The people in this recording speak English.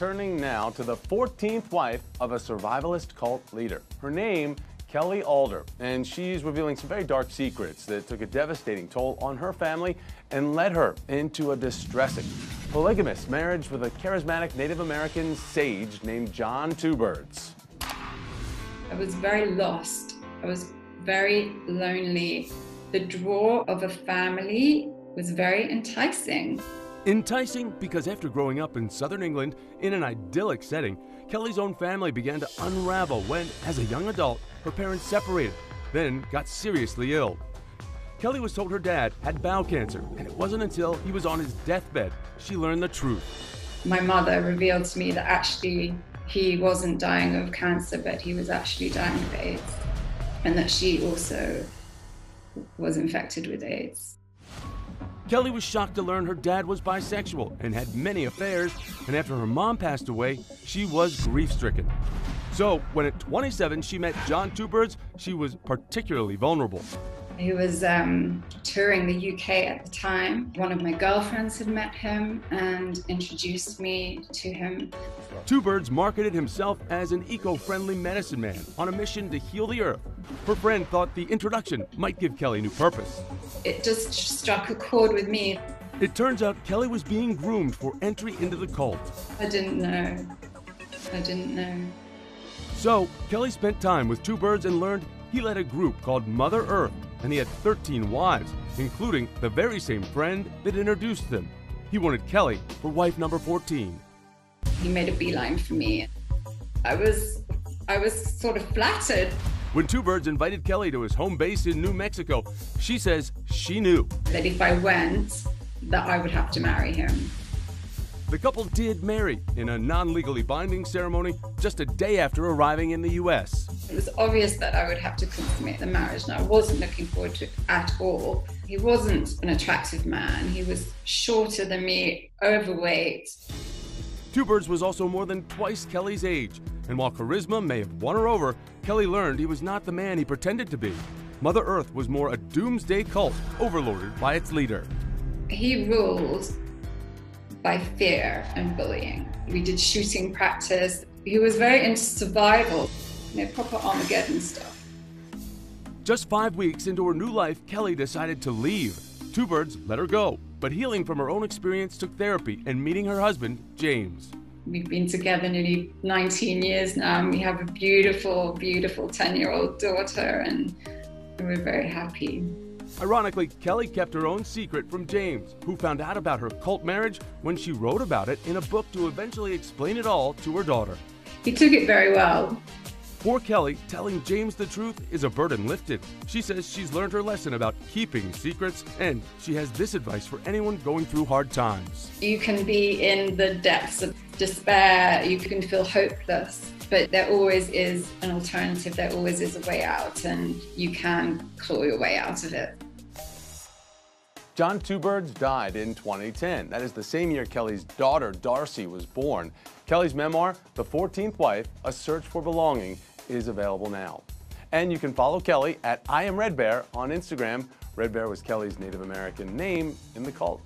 Turning now to the 14th wife of a survivalist cult leader. Her name, Kelly Alder, and she's revealing some very dark secrets that took a devastating toll on her family and led her into a distressing polygamous marriage with a charismatic Native American sage named John Two Birds. I was very lost. I was very lonely. The draw of a family was very enticing. Enticing because after growing up in southern England in an idyllic setting, Kelly's own family began to unravel when, as a young adult, her parents separated, then got seriously ill. Kelly was told her dad had bowel cancer, and it wasn't until he was on his deathbed she learned the truth. My mother revealed to me that actually he wasn't dying of cancer, but he was actually dying of AIDS, and that she also was infected with AIDS. Kelly was shocked to learn her dad was bisexual and had many affairs, and after her mom passed away, she was grief stricken. So, when at 27 she met John Two Birds, she was particularly vulnerable. He was um, touring the UK at the time. One of my girlfriends had met him and introduced me to him. Two Birds marketed himself as an eco friendly medicine man on a mission to heal the earth. Her friend thought the introduction might give Kelly new purpose. It just struck a chord with me. It turns out Kelly was being groomed for entry into the cult. I didn't know. I didn't know. So, Kelly spent time with Two Birds and learned he led a group called Mother Earth, and he had 13 wives, including the very same friend that introduced them. He wanted Kelly for wife number 14. He made a beeline for me. I was I was sort of flattered. When Two Birds invited Kelly to his home base in New Mexico, she says she knew. That if I went, that I would have to marry him. The couple did marry in a non legally binding ceremony just a day after arriving in the U.S. It was obvious that I would have to consummate the marriage, and I wasn't looking forward to it at all. He wasn't an attractive man, he was shorter than me, overweight. Two Birds was also more than twice Kelly's age, and while charisma may have won her over, Kelly learned he was not the man he pretended to be. Mother Earth was more a doomsday cult overloaded by its leader. He ruled by fear and bullying. We did shooting practice. He was very into survival, you know, proper Armageddon stuff. Just five weeks into her new life, Kelly decided to leave. Two Birds let her go, but healing from her own experience took therapy and meeting her husband, James. We've been together nearly 19 years now, and we have a beautiful, beautiful 10 year old daughter, and we're very happy. Ironically, Kelly kept her own secret from James, who found out about her cult marriage when she wrote about it in a book to eventually explain it all to her daughter. He took it very well. For Kelly, telling James the truth is a burden lifted. She says she's learned her lesson about keeping secrets, and she has this advice for anyone going through hard times. You can be in the depths of despair, you can feel hopeless, but there always is an alternative, there always is a way out, and you can claw your way out of it. John Two Birds died in 2010. That is the same year Kelly's daughter, Darcy, was born. Kelly's memoir, The 14th Wife, A Search for Belonging, is available now. And you can follow Kelly at I am Red Bear on Instagram. Red Bear was Kelly's Native American name in the cult.